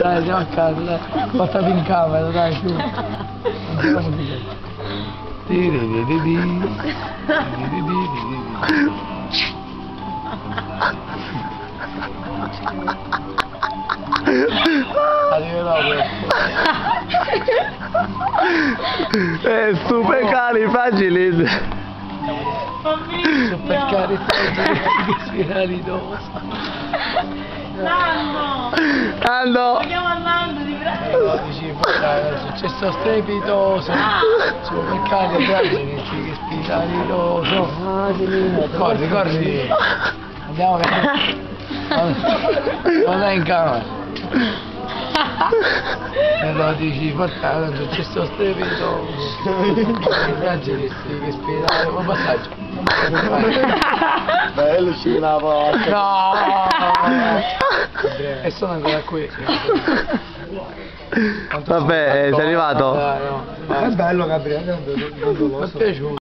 Dai, andiamo a casa, dai. Portati in camera, dai, su. Andiamo. Di. Arriverò Eh, super cari fragili. Super cari che spirali dopo. Nando! Ando. Andiamo a Nando, ti prego! Dici, è successo strepitoso. Super cari fragili che spirali dopo. Corri, corri. Andiamo che... Non è in camera. E lo dici, portare, è successo strepitoso. Fragili che spirali, ma passaggio. Bello ci la porta. No! E sono ancora qui. Vabbè, eh, sei arrivato? È bello Gabriele, non Mi è piaciuto.